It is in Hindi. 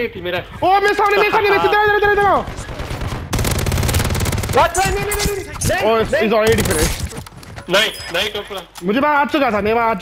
एटी मेरा ओ मेरे सामने मेरे सामने मेरे इधर इधर इधर आओ व्हाट नहीं नहीं नहीं ओ इज़ ऑलरेडी फिनिश नहीं नहीं टोपला मुझे वहाँ आ चुका था नहीं वहाँ आ चुका